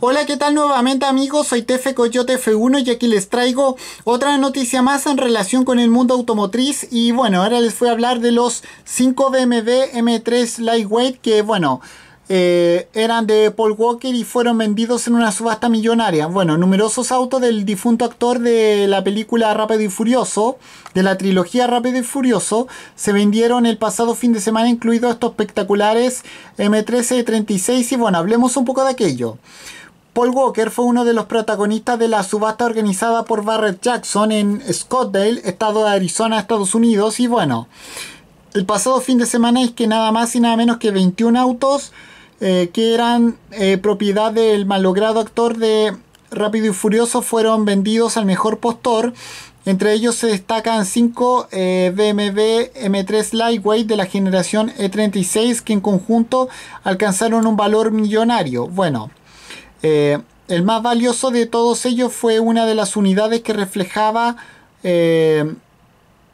Hola, ¿qué tal nuevamente amigos? Soy Tefe Coyote F1 y aquí les traigo otra noticia más en relación con el mundo automotriz y bueno, ahora les voy a hablar de los 5 BMW M3 Lightweight que bueno, eh, eran de Paul Walker y fueron vendidos en una subasta millonaria. Bueno, numerosos autos del difunto actor de la película Rápido y Furioso, de la trilogía Rápido y Furioso, se vendieron el pasado fin de semana, incluidos estos espectaculares M1336. Y bueno, hablemos un poco de aquello. Paul Walker fue uno de los protagonistas de la subasta organizada por Barrett Jackson en Scottsdale, estado de Arizona, Estados Unidos. Y bueno, el pasado fin de semana es que nada más y nada menos que 21 autos eh, que eran eh, propiedad del malogrado actor de Rápido y Furioso fueron vendidos al mejor postor. Entre ellos se destacan 5 eh, BMW M3 Lightweight de la generación E36 que en conjunto alcanzaron un valor millonario. Bueno, el más valioso de todos ellos fue una de las unidades que reflejaba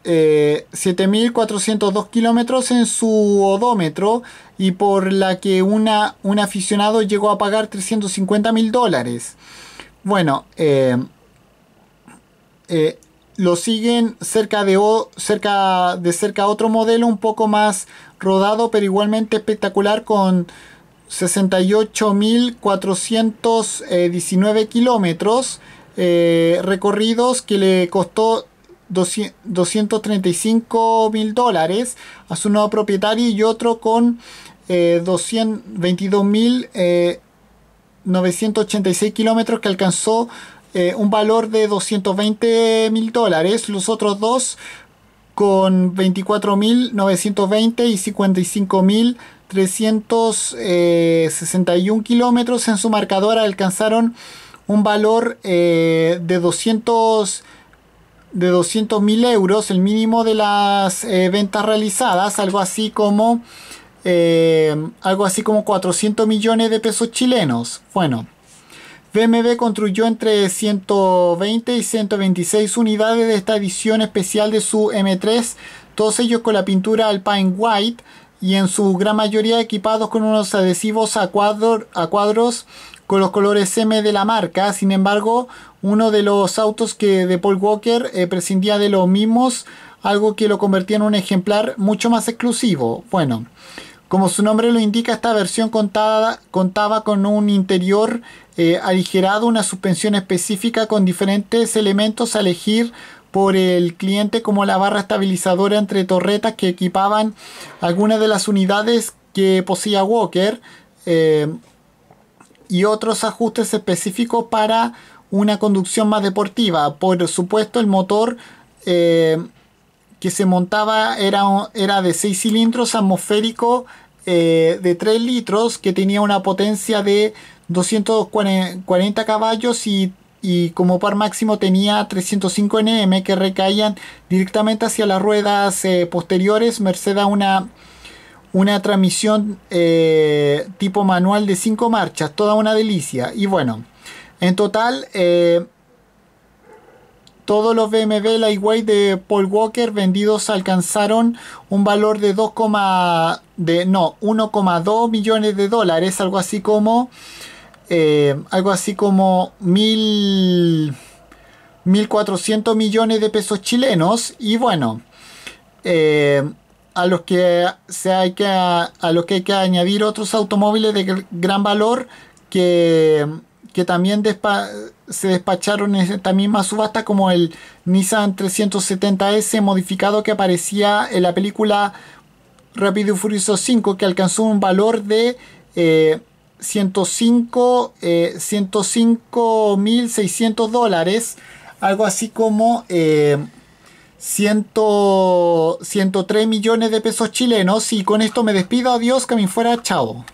7.402 kilómetros en su odómetro y por la que una, un aficionado llegó a pagar 350 mil dólares. Bueno, eh, eh, lo siguen cerca de, cerca de cerca otro modelo un poco más rodado, pero igualmente espectacular con 68.419 kilómetros eh, recorridos que le costó 235 mil dólares a su nuevo propietario y otro con eh, 222.986 eh, kilómetros que alcanzó eh, un valor de 220 mil dólares. Los otros dos con 24.920 y 55.361 kilómetros en su marcador alcanzaron un valor eh, de 200 de 200.000 euros, el mínimo de las ventas realizadas, algo así como eh, algo así como 400 millones de pesos chilenos. Bueno, BMW construyó entre 120 y 126 unidades de esta edición especial de su M3, todos ellos con la pintura Alpine White y en su gran mayoría equipados con unos adhesivos a, cuadros con los colores M de la marca. Sin embargo, uno de los autos que de Paul Walker eh, prescindía de los mismos, algo que lo convertía en un ejemplar mucho más exclusivo. Bueno, como su nombre lo indica, esta versión contaba, contaba con un interior eh, aligerado, una suspensión específica con diferentes elementos a elegir por el cliente como la barra estabilizadora entre torretas que equipaban algunas de las unidades que poseía Walker eh, y otros ajustes específicos para una conducción más deportiva. Por supuesto el motor eh, que se montaba era, era de 6 cilindros atmosférico eh, de 3 litros que tenía una potencia de 240 caballos y, como par máximo tenía 305 Nm que recaían directamente hacia las ruedas eh, posteriores merced a una, una transmisión eh, tipo manual de 5 marchas, toda una delicia. Y bueno, en total todos los BMW Lightweight de Paul Walker vendidos alcanzaron un valor de 2, de no 1,2 millones de dólares, algo así como eh, algo así como mil 1.400 millones de pesos chilenos y bueno eh, a los que se hay que a los que hay que añadir otros automóviles de gran valor que que también se despacharon en esta misma subasta como el Nissan 370S modificado que aparecía en la película Rápido y Furioso 5 que alcanzó un valor de eh, 105 eh, 105.600 dólares algo así como eh, 103 millones de pesos chilenos. Y con esto me despido. Adiós que me fuera. Chao